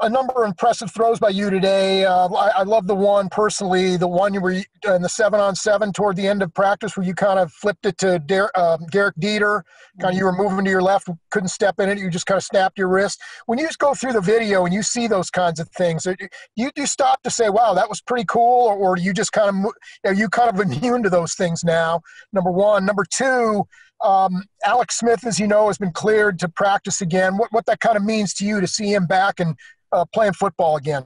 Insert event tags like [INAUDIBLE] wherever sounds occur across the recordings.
a number of impressive throws by you today. Uh, I, I, love the one personally, the one you were in the seven on seven toward the end of practice where you kind of flipped it to Der- uh, Derek Dieter. Kind of you were moving to your left, couldn't step in it. You just kind of snapped your wrist. When you just go through the video and you see those kinds of things, you you stop to say, "Wow, that was pretty cool," or, or you just kind of you, know, you kind of [LAUGHS] immune to those things now. Number one, number two. Um, Alex Smith, as you know, has been cleared to practice again. What what that kind of means to you to see him back and uh, playing football again?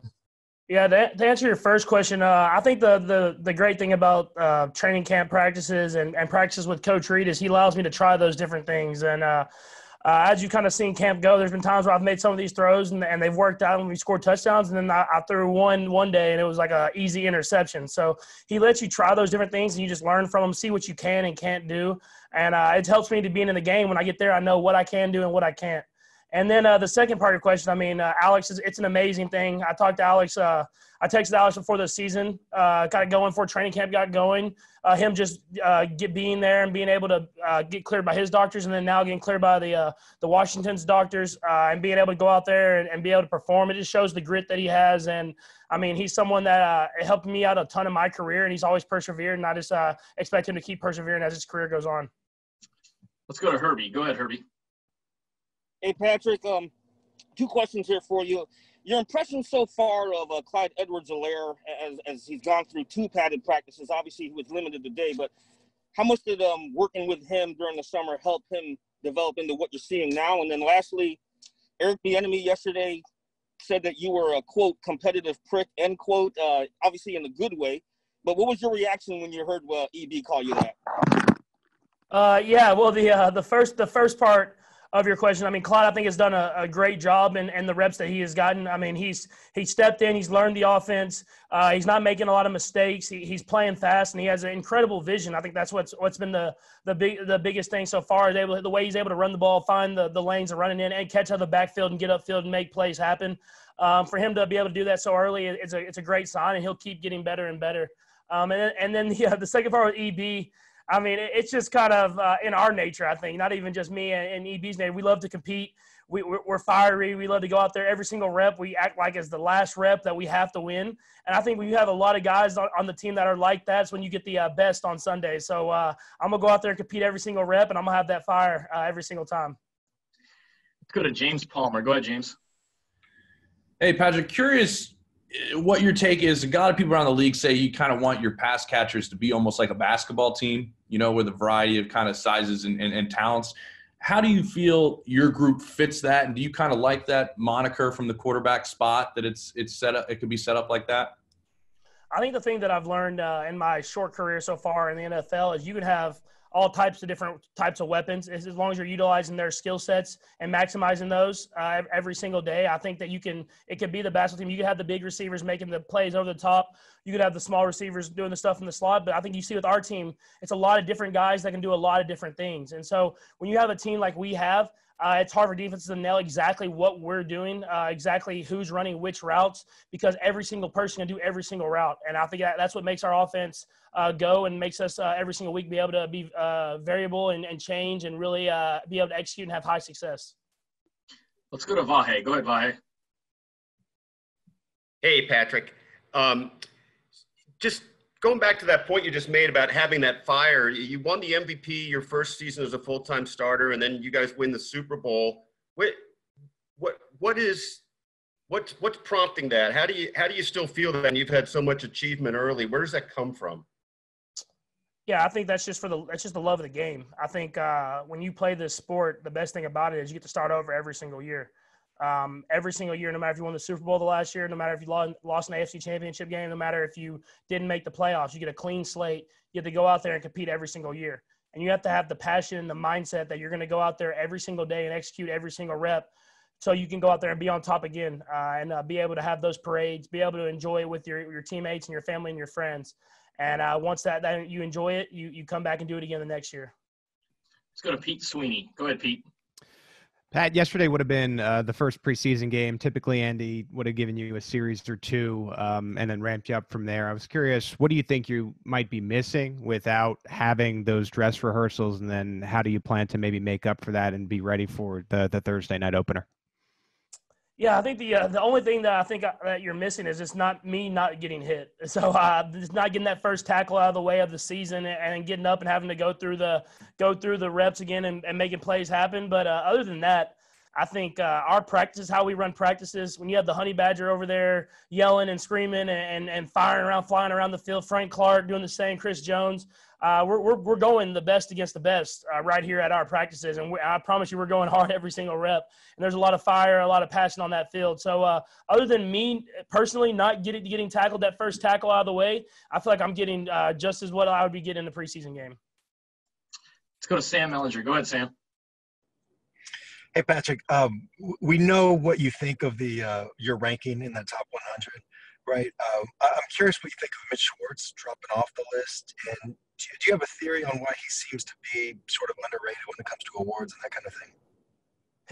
Yeah, to, to, answer your first question, uh, I think the, the the great thing about uh, training camp practices and, and practices with Coach Reid is he allows me to try those different things. And uh, as you kind of seen camp go, there's been times where I've made some of these throws and, and they've worked out and we scored touchdowns. And then I, I threw one one day and it was like a easy interception. So he lets you try those different things and you just learn from them, see what you can and can't do. And uh, it helps me to being in the game. When I get there, I know what I can do and what I can't. And then uh, the second part of your question, I mean, uh, Alex is it's an amazing thing. I talked to Alex. Uh, I texted Alex before the season, uh, got going before training camp got going. Uh, him just uh, get being there and being able to uh, get cleared by his doctors, and then now getting cleared by the the Washington's doctors, and being able to go out there and, and, be able to perform. It just shows the grit that he has. And I mean, he's someone that helped me out a ton in my career, and he's always persevered. And I just expect him to keep persevering as his career goes on. Let's go to Herbie. Go ahead, Herbie. Hey, Patrick, um, two questions here for you. Your impression so far of uh, Clyde Edwards-Helaire as, as he's gone through two padded practices. Obviously, he was limited today, but how much did um, working with him during the summer help him develop into what you're seeing now? And then lastly, Eric Bieniemy yesterday said that you were a quote competitive prick end quote, uh, obviously in a good way. But what was your reaction when you heard uh, EB call you that? Uh, yeah, well, the uh, the first the first part of your question. I mean, Clyde, I think has done a, a great job and and the reps that he has gotten. I mean, he's he stepped in, he's learned the offense. Uh, he's not making a lot of mistakes. He, he's playing fast, and he has an incredible vision. I think that's what's what's been the the big the biggest thing so far is able the way he's able to run the ball, find the the lanes and running in, and catch out of the backfield and get upfield and make plays happen. Um, for him to be able to do that so early, it's a it's a great sign, and he'll keep getting better and better. Um, and and then the, uh, the second part with EB. I mean, it's just kind of uh, in our nature, I think, not even just me and, EB's name. We love to compete. We, we're, fiery. We love to go out there every single rep. We act like it's the last rep that we have to win. And I think we have a lot of guys on, on the team that are like that. It's when you get the uh, best on Sunday. So uh, I'm going to go out there and compete every single rep, and I'm going to have that fire uh, every single time. Let's go to James Palmer. Go ahead, James. Hey, Patrick, curious what your take is. A lot of people around the league say you kind of want your pass catchers to be almost like a basketball team you know, with a variety of kind of sizes and, and, and talents. How do you feel your group fits that? And do you kind of like that moniker from the quarterback spot that it's it's set up? It could be set up like that. I think the thing that I've learned uh, in my short career so far in the NFL is you can have – all types of different types of weapons. As long as you're utilizing their skill sets and maximizing those uh, every single day i think that you can it could be the basketball team. You could have the big receivers making the plays over the top. You could have the small receivers doing the stuff in the slot. But i think you see with our team it's a lot of different guys that can do a lot of different things. And so when you have a team like we have uh, it's hard for defenses to nail exactly what we're doing, uh, exactly who's running which routes, because every single person can do every single route. And I think that, that's what makes our offense uh, go and makes us uh, every single week be able to be uh, variable and, and, change and really uh, be able to execute and have high success. Let's go to Vahe. Go ahead, Vahe. Hey, Patrick. Um, just going back to that point you just made about having that fire, you won the MVP your first season as a full time starter, and then you guys win the Super Bowl. What what what is what's what's prompting that? How do you how do you still feel that? And you've had so much achievement early. Where does that come from? Yeah, I think that's just for the that's just the love of the game. I think uh, when you play this sport, the best thing about it is you get to start over every single year um, every single year, no matter if you won the Super Bowl the last year, no matter if you lost, an AFC championship game, no matter if you didn't make the playoffs, you get a clean slate. You have to go out there and compete every single year. And you have to have the passion and the mindset that you're going to go out there every single day and execute every single rep so you can go out there and be on top again uh, and uh, be able to have those parades, be able to enjoy it with your, your teammates and your family and your friends. And uh, once that, that you enjoy it, you, you come back and do it again the next year. Let's go to Pete Sweeney. Go ahead, Pete. Pat, yesterday would have been uh, the first preseason game. Typically, Andy would have given you a series or two um, and then ramped you up from there. I was curious, what do you think you might be missing without having those dress rehearsals? And then how do you plan to maybe make up for that and be ready for the, the Thursday night opener? Yeah, I think the uh, the only thing that I think uh, that you're missing is just not me not getting hit. [LAUGHS] So uh, just not getting that first tackle out of the way of the season and getting up and having to go through the go through the reps again and, and making plays happen. But uh, other than that, I think uh, our practice, how we run practices, when you have the honey badger over there yelling and screaming and, and, and firing around, flying around the field, Frank Clark doing the same, Chris Jones, uh, we're, we're, we're going the best against the best uh, right here at our practices. And we, I promise you, we're going [LAUGHS] hard every single rep. And there's a lot of fire, a lot of passion on that field. So, uh, other than me personally not getting, getting tackled that first tackle out of the way, I feel like I'm getting uh, just as what I would be getting in the preseason game. Let's go to Sam Mellinger. Go ahead, Sam. Hey, Patrick. Um, we know what you think of the uh, your ranking in the top 100, right? Um, I'm curious what you think of Mitch Schwartz dropping off the list, and do you have a theory on why he seems to be sort of underrated when it comes to awards and that kind of thing?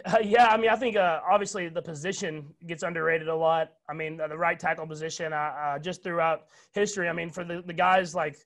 Uh, yeah, I mean, I think uh, obviously the position gets underrated a lot. I mean, the, the right tackle position, uh just throughout history. I mean, for the, the guys like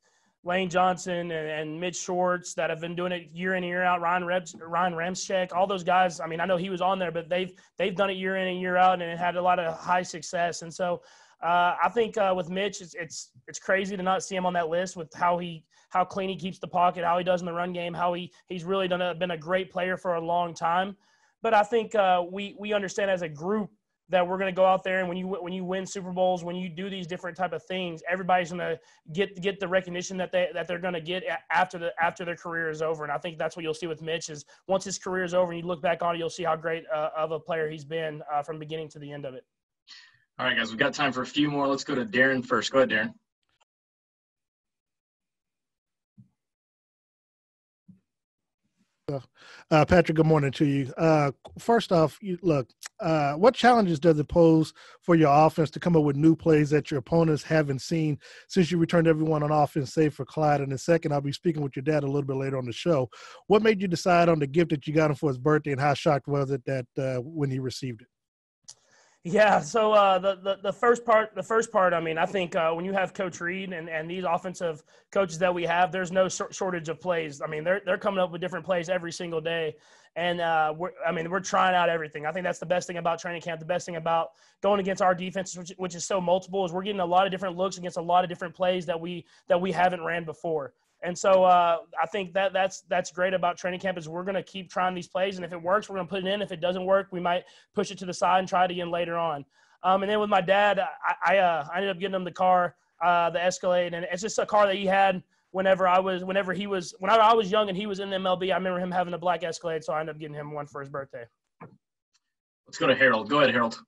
Lane Johnson and, and, Mitch Schwartz that have been doing it year in and year out. Ryan Rebs, Ryan Ramczyk, all those guys. I mean, I know he was on there, but they've they've done it year in and year out, and had a lot of high success. And so, uh, I think uh, with Mitch, it's, it's it's crazy to not see him on that list with how he how clean he keeps the pocket, how he does in the run game, how he he's really done a, been a great player for a long time. But I think uh, we we understand as a group that we're going to go out there and when you when you win Super Bowls, when you do these different type of things, everybody's going to get get the recognition that they that they're going to get after the after their career is over. And I think that's what you'll see with Mitch is once his career is over and you look back on it, you'll see how great uh, of a player he's been uh, from beginning to the end of it. All right, guys, we've got time for a few more. Let's go to Darren first. Go ahead, Darren. Uh, Patrick, good morning to you. Uh, first off, you, look, uh, what challenges does it pose for your offense to come up with new plays that your opponents haven't seen since you returned everyone on offense, save for Clyde? And a second, I'll be speaking with your dad a little bit later on the show. What made you decide on the gift that you got him for his birthday, and how shocked was it that uh, when he received it? Yeah, so uh, the, the the first part, the first part. I mean, I think uh, when you have Coach Reid and, and these offensive coaches that we have, there's no shortage of plays. I mean, they're they're coming up with different plays every single day, and uh, we're I mean, we're trying out everything. I think that's the best thing about training camp. The best thing about going against our defense, which, which is so multiple, is we're getting a lot of different looks against a lot of different plays that we that we haven't ran before. And so uh, I think that that's that's great about training camp is we're going to keep trying these plays, and if it works, we're going to put it in. If it doesn't work, we might push it to the side and try it again later on. Um, and then with my dad, I I, uh, I, ended up getting him the car, uh, the Escalade, and it's just a car that he had whenever I was whenever he was when I was young and he was in the MLB. I remember him having a black Escalade, so I ended up getting him one for his birthday. Let's go to Harold. Go ahead, Harold.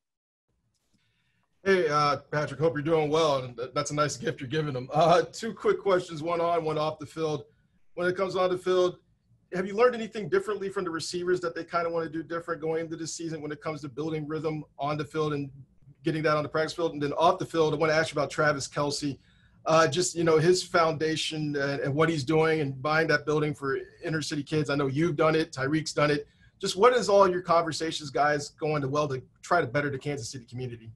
Hey, uh, Patrick, hope you're doing well. And that's a nice gift you're giving them. Uh, two quick questions, one on, one off the field. When it comes on the field, have you learned anything differently from the receivers that they kind of want to do different going into the season when it comes to building rhythm on the field and getting that on the practice field? And then off the field, I want to ask you about Travis Kelce. Uh, just, you know, his foundation and, and what he's doing and buying that building for inner city kids. I know you've done it, Tyreek's done it. Just what is all your conversations, guys, going to well to try to better the Kansas City community?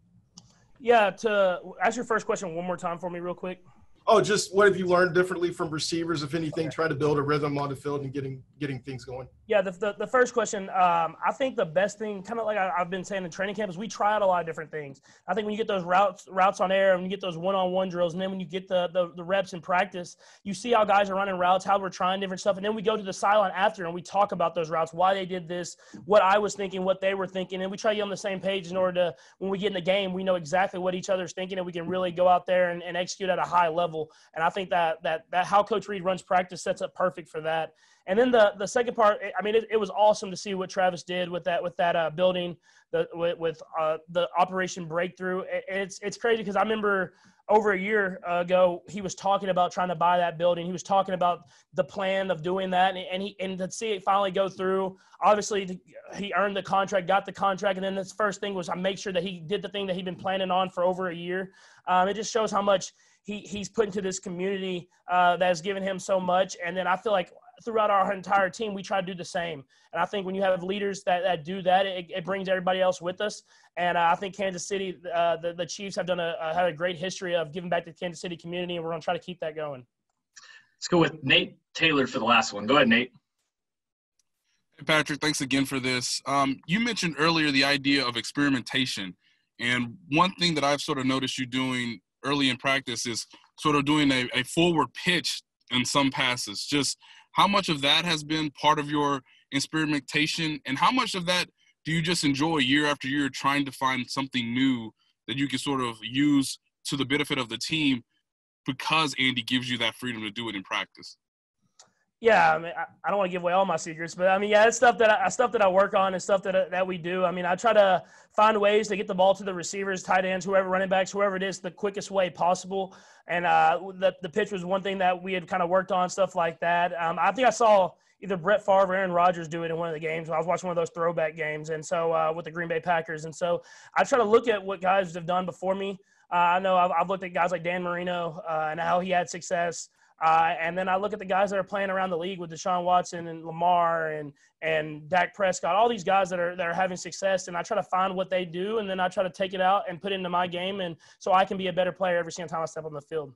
Yeah, to ask your first question one more time for me, real quick. Oh, just what have you learned differently from receivers, if anything, okay. try to build a rhythm on the field and getting getting things going? Yeah, the, the, the first question, um, I think the best thing, kind of like I, have been saying in training camp, is we try out a lot of different things. I think when you get those routes routes on air, and you get those one-on-one drills, and then when you get the, the, the reps in practice, you see how guys are running routes, how we're trying different stuff, and then we go to the sideline after and we talk about those routes, why they did this, what I was thinking, what they were thinking, and we try to get on the same page in order to, when we get in the game, we know exactly what each other's thinking, and we can really go out there and, and execute at a high level. And I think that that that how Coach Reid runs practice sets up perfect for that. And then the the second part, I mean, it, it was awesome to see what Travis did with that with that uh, building, the with, with uh, the Operation Breakthrough. It, it's it's crazy because I remember over a year ago he was talking about trying to buy that building. He was talking about the plan of doing that, and, and he and to see it finally go through. Obviously, he earned the contract, got the contract, and then this first thing was I make sure that he did the thing that he'd been planning on for over a year. Um, it just shows how much he he's put into this community uh, that has given him so much. And then I feel like throughout our entire team, we try to do the same. And I think when you have leaders that, that do that, it, it brings everybody else with us. And uh, I think Kansas City, uh, the, the Chiefs have done a, uh, had a great history of giving back to the Kansas City community, and we're going to try to keep that going. Let's go with Nate Taylor for the last one. Go ahead, Nate. Hey, Patrick, thanks again for this. Um, you mentioned earlier the idea of experimentation. And one thing that I've sort of noticed you doing early in practice is sort of doing a, a forward pitch in some passes. Just how much of that has been part of your experimentation, and how much of that do you just enjoy year after year trying to find something new that you can sort of use to the benefit of the team because Andy gives you that freedom to do it in practice? Yeah, I mean, I, I don't want to give away all my secrets, but I mean, yeah, it's stuff that I stuff that I work on and stuff that that we do. I mean, I try to find ways to get the ball to the receivers, tight ends, whoever, running backs, whoever it is, the quickest way possible. And uh, the the pitch was one thing that we had kind of worked on, stuff like that. Um, I think I saw either Brett Favre or Aaron Rodgers do it in one of the games. I was watching one of those throwback games, and so uh, with the Green Bay Packers, and so I try to look at what guys have done before me. Uh, I know I've, I've, looked at guys like Dan Marino uh, and how he had success. Uh, and then I look at the guys that are playing around the league with Deshaun Watson and Lamar and and Dak Prescott, all these guys that are that are having success, and I try to find what they do, and then I try to take it out and put it into my game, and so I can be a better player every single time I step on the field.